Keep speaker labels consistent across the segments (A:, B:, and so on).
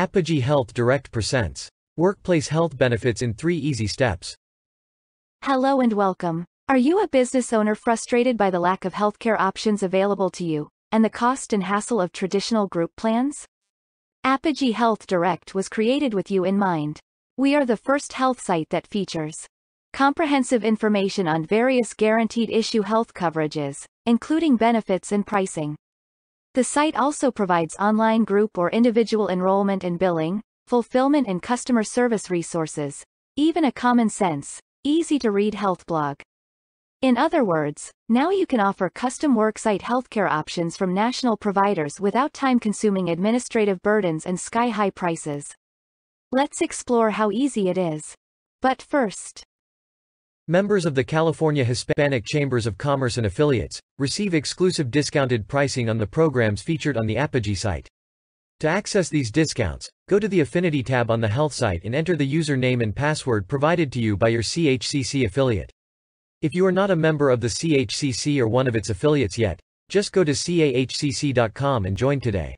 A: Apogee Health Direct presents Workplace Health Benefits in 3 Easy Steps.
B: Hello and welcome. Are you a business owner frustrated by the lack of healthcare options available to you, and the cost and hassle of traditional group plans? Apogee Health Direct was created with you in mind. We are the first health site that features comprehensive information on various guaranteed issue health coverages, including benefits and pricing. The site also provides online group or individual enrollment and billing, fulfillment and customer service resources, even a common sense, easy to read health blog. In other words, now you can offer custom worksite healthcare options from national providers without time-consuming administrative burdens and sky-high prices. Let's explore how easy it is. But first,
A: Members of the California Hispanic Chambers of Commerce and affiliates receive exclusive discounted pricing on the programs featured on the Apogee site. To access these discounts, go to the Affinity tab on the Health site and enter the username and password provided to you by your CHCC affiliate. If you are not a member of the CHCC or one of its affiliates yet, just go to cahcc.com and join today.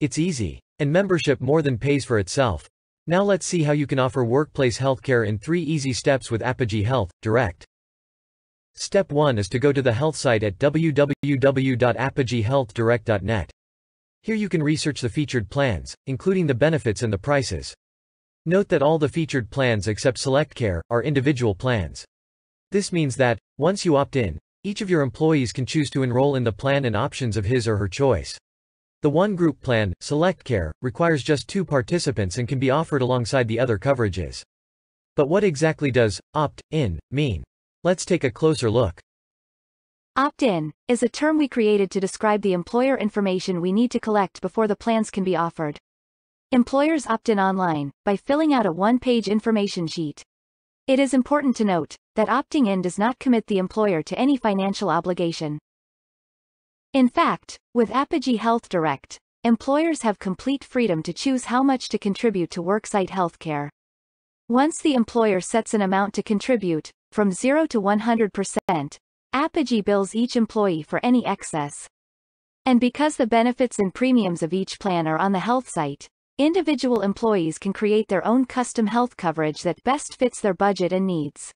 A: It's easy, and membership more than pays for itself. Now let's see how you can offer workplace healthcare in three easy steps with Apogee Health, Direct. Step 1 is to go to the health site at www.apogeehealthdirect.net. Here you can research the featured plans, including the benefits and the prices. Note that all the featured plans except SelectCare are individual plans. This means that, once you opt in, each of your employees can choose to enroll in the plan and options of his or her choice. The one group plan, SelectCare, requires just two participants and can be offered alongside the other coverages. But what exactly does opt-in mean? Let's take a closer look.
B: opt-in is a term we created to describe the employer information we need to collect before the plans can be offered. Employers opt in online by filling out a one-page information sheet. It is important to note that opting in does not commit the employer to any financial obligation. In fact, with Apogee Health Direct, employers have complete freedom to choose how much to contribute to worksite healthcare. Once the employer sets an amount to contribute, from 0 to 100%, Apogee bills each employee for any excess. And because the benefits and premiums of each plan are on the health site, individual employees can create their own custom health coverage that best fits their budget and needs.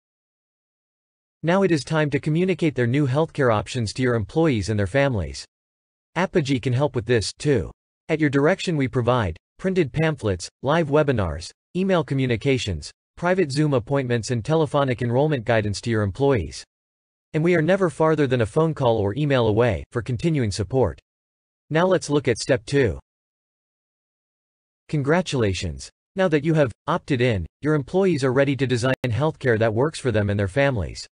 A: Now it is time to communicate their new healthcare options to your employees and their families. Apogee can help with this, too. At your direction we provide, printed pamphlets, live webinars, email communications, private Zoom appointments and telephonic enrollment guidance to your employees. And we are never farther than a phone call or email away, for continuing support. Now let's look at step 2. Congratulations. Now that you have opted in, your employees are ready to design healthcare that works for them and their families.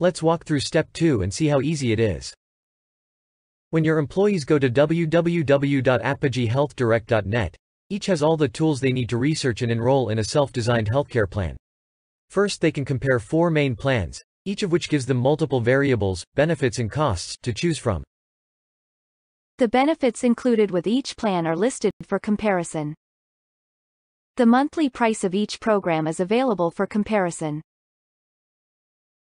A: Let's walk through step 2 and see how easy it is. When your employees go to www.apogeehealthdirect.net, each has all the tools they need to research and enroll in a self-designed healthcare plan. First they can compare four main plans, each of which gives them multiple variables, benefits and costs, to choose from.
B: The benefits included with each plan are listed for comparison. The monthly price of each program is available for comparison.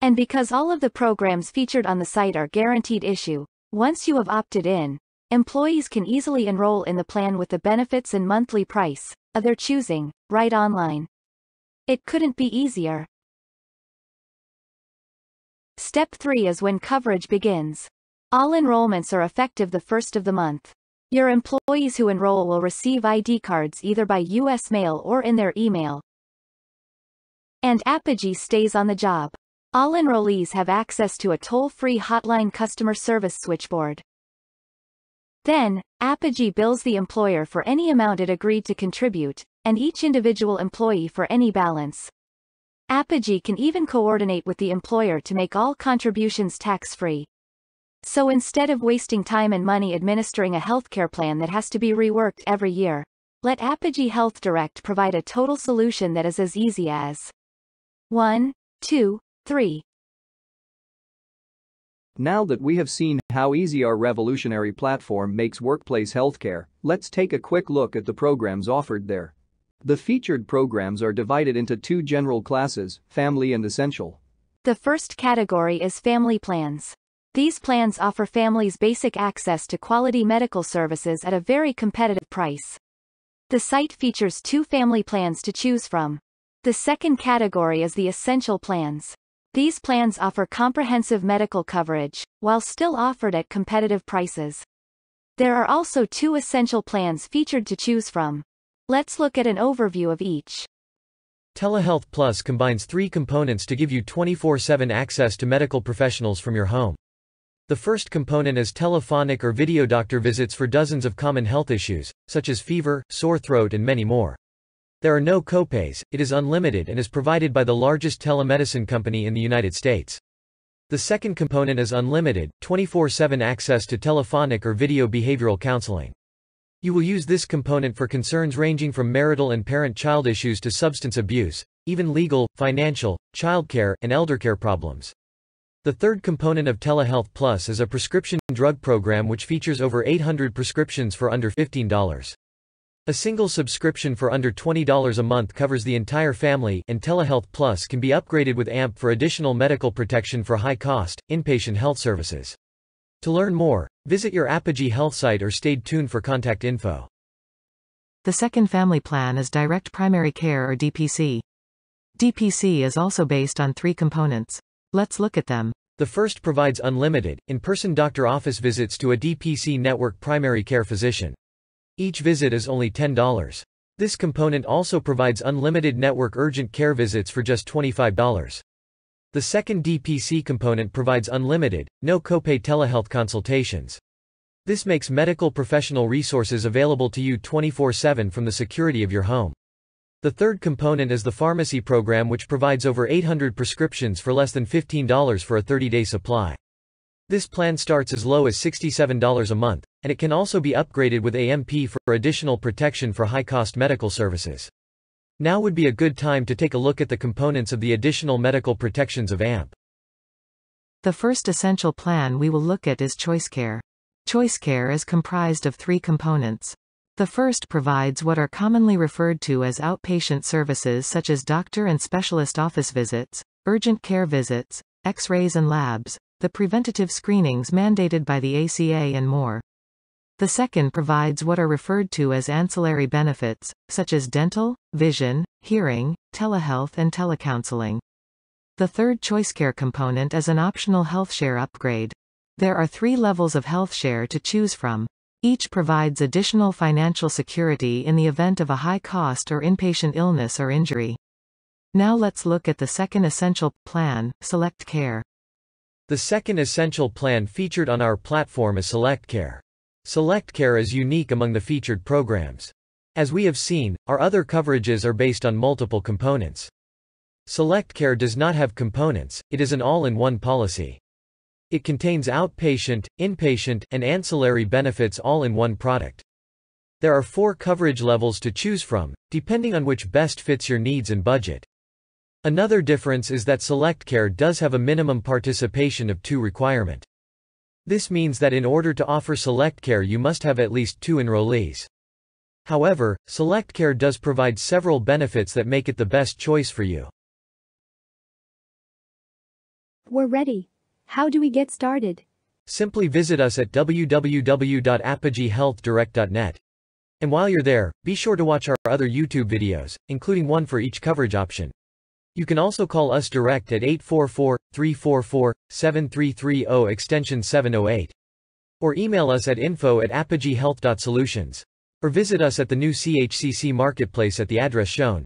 B: And because all of the programs featured on the site are guaranteed issue, once you have opted in, employees can easily enroll in the plan with the benefits and monthly price of their choosing, right online. It couldn't be easier. Step 3 is when coverage begins. All enrollments are effective the first of the month. Your employees who enroll will receive ID cards either by U.S. mail or in their email. And Apogee stays on the job. All enrollees have access to a toll-free hotline customer service switchboard. Then, Apogee bills the employer for any amount it agreed to contribute, and each individual employee for any balance. Apogee can even coordinate with the employer to make all contributions tax-free. So instead of wasting time and money administering a healthcare plan that has to be reworked every year, let Apogee Health Direct provide a total solution that is as easy as 1, 2, 3.
C: Now that we have seen how easy our revolutionary platform makes workplace healthcare, let's take a quick look at the programs offered there. The featured programs are divided into two general classes, family and essential.
B: The first category is family plans. These plans offer families basic access to quality medical services at a very competitive price. The site features two family plans to choose from. The second category is the essential plans. These plans offer comprehensive medical coverage, while still offered at competitive prices. There are also two essential plans featured to choose from. Let's look at an overview of each.
A: Telehealth Plus combines three components to give you 24-7 access to medical professionals from your home. The first component is telephonic or video doctor visits for dozens of common health issues, such as fever, sore throat and many more. There are no copays, it is unlimited and is provided by the largest telemedicine company in the United States. The second component is unlimited, 24-7 access to telephonic or video behavioral counseling. You will use this component for concerns ranging from marital and parent-child issues to substance abuse, even legal, financial, childcare, and eldercare problems. The third component of Telehealth Plus is a prescription drug program which features over 800 prescriptions for under $15. A single subscription for under $20 a month covers the entire family, and Telehealth Plus can be upgraded with AMP for additional medical protection for high-cost, inpatient health services. To learn more, visit your Apogee Health site or stay tuned for contact info.
D: The second family plan is Direct Primary Care or DPC. DPC is also based on three components. Let's look at them.
A: The first provides unlimited, in-person doctor office visits to a DPC network primary care physician. Each visit is only $10. This component also provides unlimited network urgent care visits for just $25. The second DPC component provides unlimited, no copay telehealth consultations. This makes medical professional resources available to you 24-7 from the security of your home. The third component is the pharmacy program which provides over 800 prescriptions for less than $15 for a 30-day supply. This plan starts as low as $67 a month, and it can also be upgraded with AMP for additional protection for high-cost medical services. Now would be a good time to take a look at the components of the additional medical protections of AMP.
D: The first essential plan we will look at is ChoiceCare. ChoiceCare is comprised of three components. The first provides what are commonly referred to as outpatient services such as doctor and specialist office visits, urgent care visits, x-rays and labs, the preventative screenings mandated by the ACA and more. The second provides what are referred to as ancillary benefits, such as dental, vision, hearing, telehealth and telecounseling. The third ChoiceCare component is an optional HealthShare upgrade. There are three levels of HealthShare to choose from. Each provides additional financial security in the event of a high cost or inpatient illness or injury. Now let's look at the second essential plan, Select Care.
A: The second essential plan featured on our platform is SelectCare. SelectCare is unique among the featured programs. As we have seen, our other coverages are based on multiple components. SelectCare does not have components, it is an all-in-one policy. It contains outpatient, inpatient, and ancillary benefits all in one product. There are four coverage levels to choose from, depending on which best fits your needs and budget. Another difference is that SelectCare does have a minimum participation of 2 requirement. This means that in order to offer SelectCare you must have at least two enrollees. However, SelectCare does provide several benefits that make it the best choice for you.
B: We're ready. How do we get started?
A: Simply visit us at www.apogeehealthdirect.net. And while you're there, be sure to watch our other YouTube videos, including one for each coverage option. You can also call us direct at 844-344-7330 extension 708. Or email us at info at apogeehealth.solutions. Or visit us at the new CHCC marketplace at the address shown.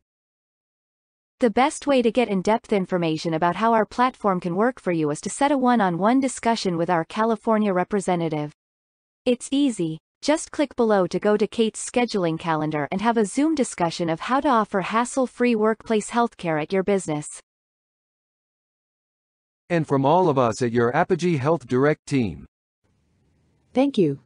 B: The best way to get in-depth information about how our platform can work for you is to set a one-on-one discussion with our California representative. It's easy. Just click below to go to Kate's scheduling calendar and have a Zoom discussion of how to offer hassle-free workplace healthcare at your business.
E: And from all of us at your Apogee Health Direct team.
F: Thank you.